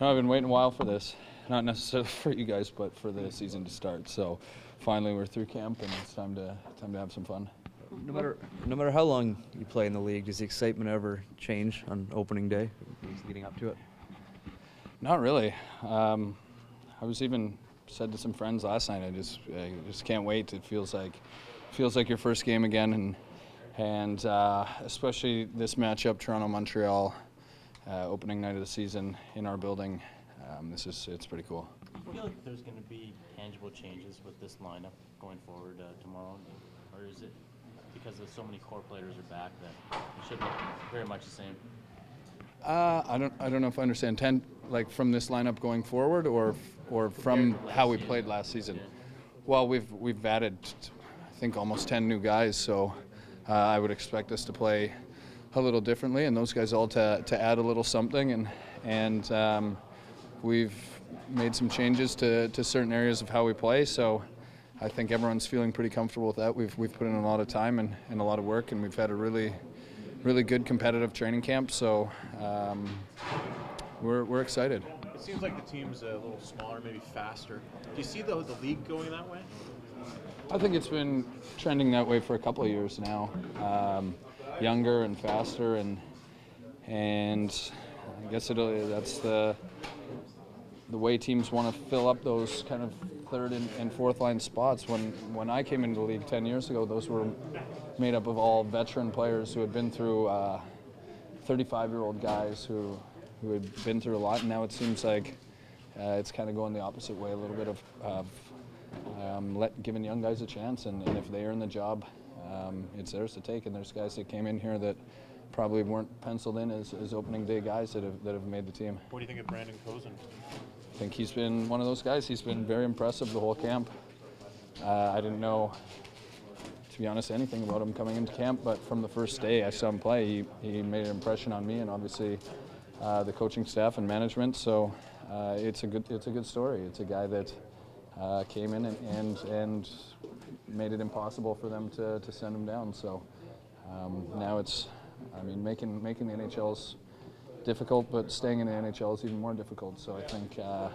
No, I've been waiting a while for this. Not necessarily for you guys, but for the season to start. So finally, we're through camp, and it's time to time to have some fun. No matter no matter how long you play in the league, does the excitement ever change on opening day, leading up to it? Not really. Um, I was even said to some friends last night. I just I just can't wait. It feels like feels like your first game again, and and uh, especially this matchup, Toronto Montreal, uh, opening night of the season in our building. Um, this is it's pretty cool. I feel like there's going to be tangible changes with this lineup going forward uh, tomorrow, or is it because of so many core players are back that it should look very much the same? Uh, I don't I don't know if I understand. Ten like from this lineup going forward, or or from how we played last season. Well, we've we've added I think almost ten new guys, so uh, I would expect us to play a little differently, and those guys all to to add a little something, and and um, we've made some changes to, to certain areas of how we play. So I think everyone's feeling pretty comfortable with that. We've, we've put in a lot of time and, and a lot of work, and we've had a really, really good competitive training camp. So um, we're, we're excited. It seems like the team's a little smaller, maybe faster. Do you see the, the league going that way? I think it's been trending that way for a couple of years now. Um, younger and faster, and and I guess that's the the way teams want to fill up those kind of third and, and, fourth line spots. When when I came into the league 10 years ago, those were made up of all veteran players who had been through 35 uh, year old guys who who had been through a lot. And now it seems like uh, it's kind of going the opposite way, a little bit of, of um, let, giving young guys a chance, and, and if they earn the job, um, it's theirs to take. And there's guys that came in here that probably weren't penciled in as, as opening day guys that have, that have made the team. What do you think of Brandon Kozun? I think he's been one of those guys. He's been very impressive the whole camp. Uh, I didn't know, to be honest, anything about him coming into camp, but from the first day I saw him play, he, he made an impression on me and obviously uh, the coaching staff and management. So uh, it's a good it's a good story. It's a guy that uh, came in and, and, and made it impossible for them to, to send him down. So um, now it's I mean making making the NHL's difficult, but staying in the NHL is even more difficult. So I think uh,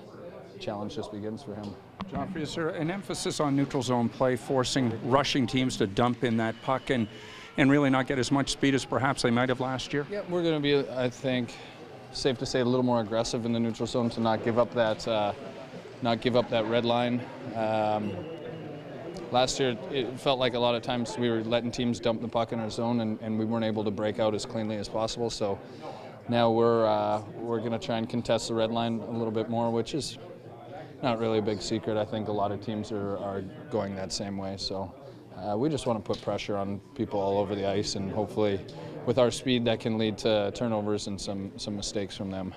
the challenge just begins for him. John, is there an emphasis on neutral zone play, forcing rushing teams to dump in that puck and, and really not get as much speed as perhaps they might have last year? Yeah, we're going to be, I think, safe to say, a little more aggressive in the neutral zone to not give up that, uh, not give up that red line. Um, last year, it felt like a lot of times we were letting teams dump the puck in our zone, and, and we weren't able to break out as cleanly as possible. So now we're uh, we're going to try and contest the red line a little bit more, which is not really a big secret. I think a lot of teams are, are going that same way. So uh, we just want to put pressure on people all over the ice, and hopefully, with our speed, that can lead to turnovers and some some mistakes from them.